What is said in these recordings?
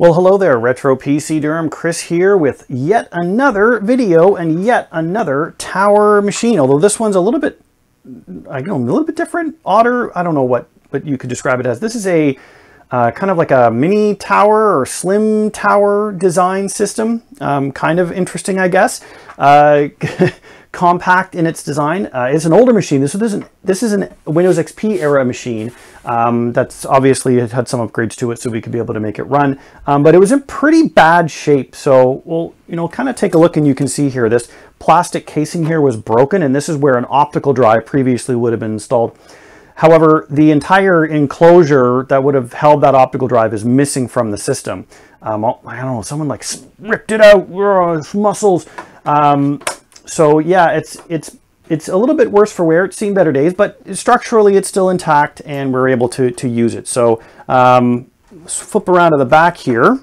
Well, hello there, Retro PC Durham. Chris here with yet another video and yet another tower machine. Although this one's a little bit, I don't know, a little bit different, odder. I don't know what, but you could describe it as. This is a uh, kind of like a mini tower or slim tower design system. Um, kind of interesting, I guess. Uh, compact in its design. Uh, it's an older machine. This, is an, this is Windows XP era machine. Um, that's obviously it had some upgrades to it so we could be able to make it run. Um, but it was in pretty bad shape. So we'll, you know, kind of take a look and you can see here, this plastic casing here was broken and this is where an optical drive previously would have been installed. However, the entire enclosure that would have held that optical drive is missing from the system. Um, I don't know, someone like ripped it out, muscles. Um, so yeah, it's it's it's a little bit worse for wear. It's seen better days, but structurally it's still intact and we're able to, to use it. So um, flip around to the back here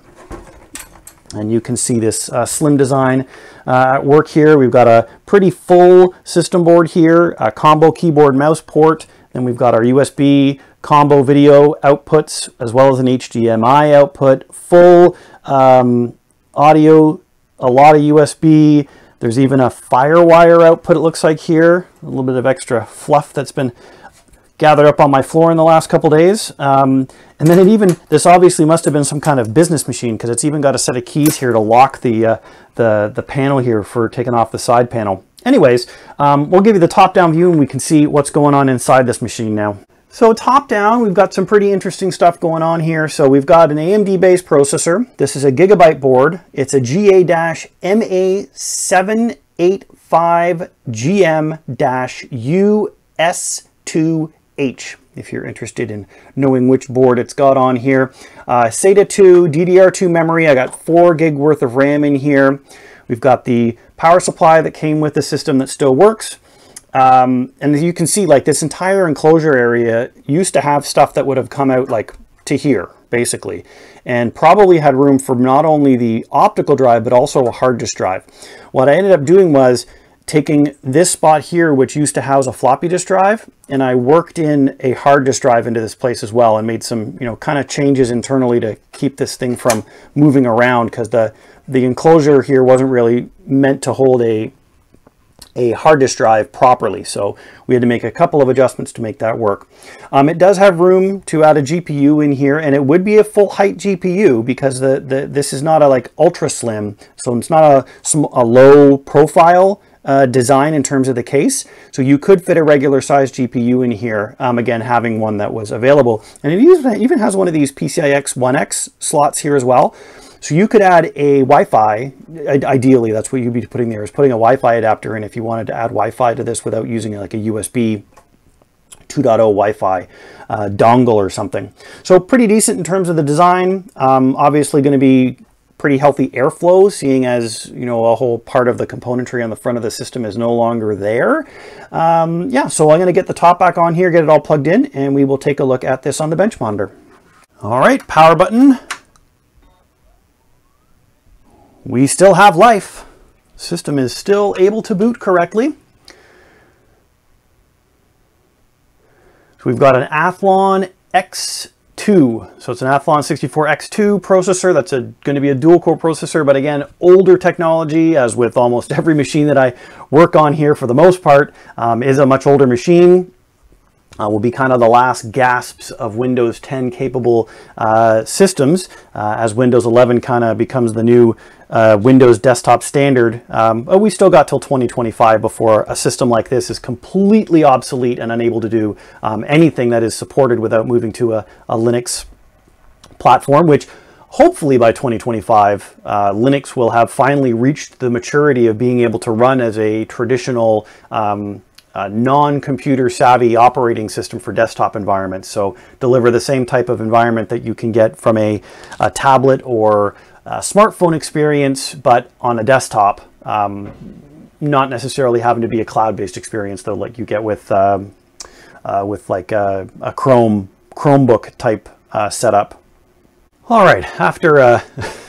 and you can see this uh, slim design uh, at work here. We've got a pretty full system board here, a combo keyboard mouse port. Then we've got our USB combo video outputs as well as an HDMI output, full um, audio, a lot of USB, there's even a firewire output, it looks like here. A little bit of extra fluff that's been gathered up on my floor in the last couple days. Um, and then it even, this obviously must have been some kind of business machine because it's even got a set of keys here to lock the, uh, the, the panel here for taking off the side panel. Anyways, um, we'll give you the top-down view and we can see what's going on inside this machine now. So top down, we've got some pretty interesting stuff going on here. So we've got an AMD-based processor. This is a Gigabyte board. It's a GA-MA785GM-US2H if you're interested in knowing which board it's got on here. Uh, SATA 2, DDR2 memory. I got 4 gig worth of RAM in here. We've got the power supply that came with the system that still works. Um, and you can see like this entire enclosure area used to have stuff that would have come out like to here basically and probably had room for not only the optical drive but also a hard disk drive. What I ended up doing was taking this spot here which used to house a floppy disk drive and I worked in a hard disk drive into this place as well and made some you know kind of changes internally to keep this thing from moving around because the the enclosure here wasn't really meant to hold a a hard disk drive properly. So we had to make a couple of adjustments to make that work. Um, it does have room to add a GPU in here and it would be a full height GPU because the, the this is not a like ultra slim. So it's not a, a low profile uh, design in terms of the case. So you could fit a regular size GPU in here, um, again, having one that was available. And it even has one of these PCIX 1X slots here as well. So you could add a Wi-Fi, ideally that's what you'd be putting there, is putting a Wi-Fi adapter in if you wanted to add Wi-Fi to this without using like a USB 2.0 Wi-Fi uh, dongle or something. So pretty decent in terms of the design. Um, obviously going to be pretty healthy airflow, seeing as you know a whole part of the componentry on the front of the system is no longer there. Um, yeah, so I'm going to get the top back on here, get it all plugged in, and we will take a look at this on the bench monitor. All right, power button, we still have life. System is still able to boot correctly. So we've got an Athlon X2. So it's an Athlon 64X2 processor. That's going to be a dual core processor, but again, older technology, as with almost every machine that I work on here for the most part, um, is a much older machine uh, will be kind of the last gasps of Windows 10 capable uh, systems uh, as Windows 11 kind of becomes the new uh, Windows desktop standard. Um, but we still got till 2025 before a system like this is completely obsolete and unable to do um, anything that is supported without moving to a, a Linux platform, which hopefully by 2025, uh, Linux will have finally reached the maturity of being able to run as a traditional um, uh, non-computer savvy operating system for desktop environments. So deliver the same type of environment that you can get from a, a tablet or a smartphone experience, but on a desktop. Um, not necessarily having to be a cloud-based experience though, like you get with um, uh, with like a, a, Chrome Chromebook type uh, setup. All right, after uh,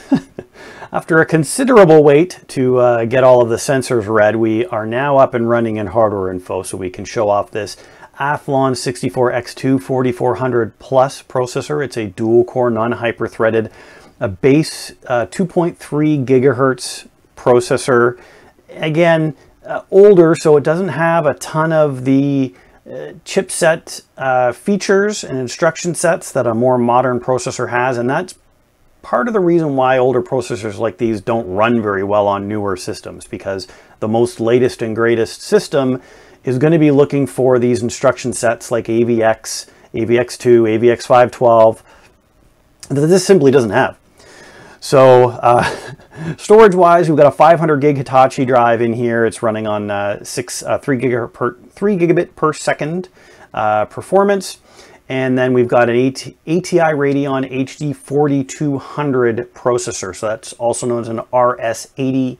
After a considerable wait to uh, get all of the sensors read, we are now up and running in hardware info so we can show off this Athlon 64X2 4400 Plus processor. It's a dual core non-hyper threaded a base uh, 2.3 gigahertz processor. Again, uh, older, so it doesn't have a ton of the uh, chipset uh, features and instruction sets that a more modern processor has, and that's part of the reason why older processors like these don't run very well on newer systems, because the most latest and greatest system is going to be looking for these instruction sets like AVX, AVX2, AVX512, that this simply doesn't have. So uh, storage wise, we've got a 500 gig Hitachi drive in here. It's running on uh, six, uh, three, gigabit per, three gigabit per second uh, performance. And then we've got an AT, ATI Radeon HD 4200 processor. So that's also known as an RS80,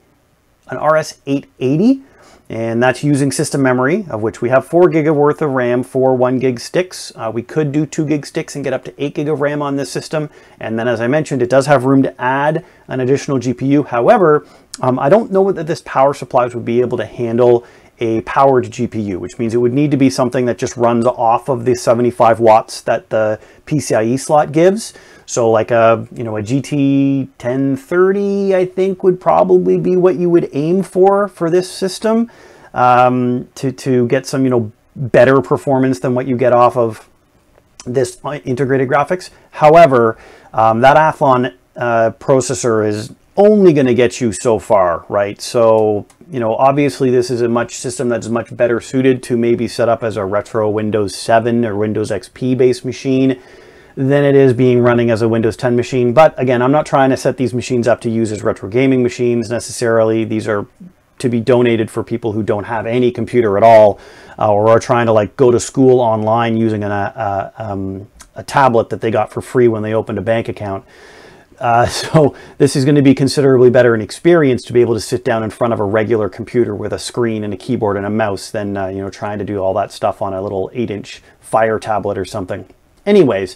an RS880 and that's using system memory, of which we have 4 gig worth of RAM for 1 gig sticks. Uh, we could do 2 gig sticks and get up to 8 gig of RAM on this system. And then as I mentioned, it does have room to add an additional GPU. However, um, I don't know whether this power supplies would be able to handle a powered GPU, which means it would need to be something that just runs off of the 75 watts that the PCIe slot gives. So like a, you know, a GT 1030, I think would probably be what you would aim for for this system um, to, to get some, you know, better performance than what you get off of this integrated graphics. However, um, that Athlon uh, processor is only going to get you so far, right? So, you know, obviously this is a much system that's much better suited to maybe set up as a retro Windows 7 or Windows XP based machine than it is being running as a Windows 10 machine. But again, I'm not trying to set these machines up to use as retro gaming machines necessarily. These are to be donated for people who don't have any computer at all uh, or are trying to like go to school online using an, uh, um, a tablet that they got for free when they opened a bank account. Uh, so this is going to be considerably better an experience to be able to sit down in front of a regular computer with a screen and a keyboard and a mouse than uh, you know trying to do all that stuff on a little 8-inch Fire tablet or something. Anyways,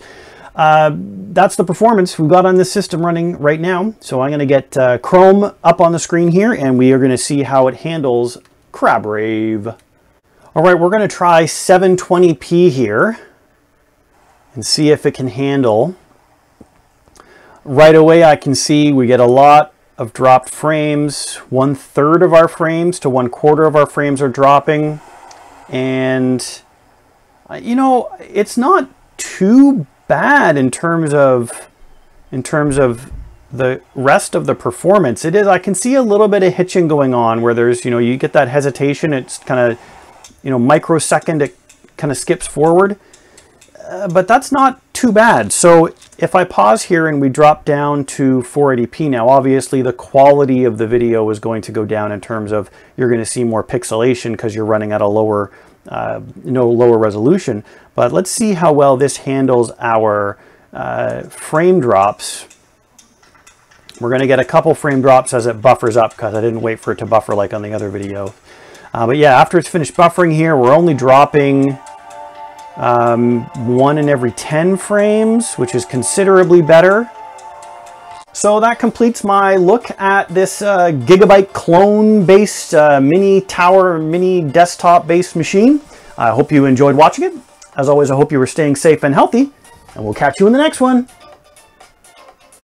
uh, that's the performance we've got on this system running right now. So I'm going to get uh, Chrome up on the screen here and we are going to see how it handles CrabRave. All right, we're going to try 720p here and see if it can handle. Right away I can see we get a lot of dropped frames. One third of our frames to one quarter of our frames are dropping. And, uh, you know, it's not too bad in terms of in terms of the rest of the performance. It is I can see a little bit of hitching going on where there's you know you get that hesitation. It's kind of you know microsecond it kind of skips forward, uh, but that's not too bad. So if I pause here and we drop down to 480p now, obviously the quality of the video is going to go down in terms of you're going to see more pixelation because you're running at a lower uh, no lower resolution. But let's see how well this handles our uh, frame drops. We're going to get a couple frame drops as it buffers up because I didn't wait for it to buffer like on the other video. Uh, but yeah, after it's finished buffering here, we're only dropping um, one in every 10 frames, which is considerably better. So that completes my look at this uh, Gigabyte clone-based uh, mini tower, mini desktop-based machine. I hope you enjoyed watching it. As always, I hope you were staying safe and healthy, and we'll catch you in the next one.